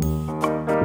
Música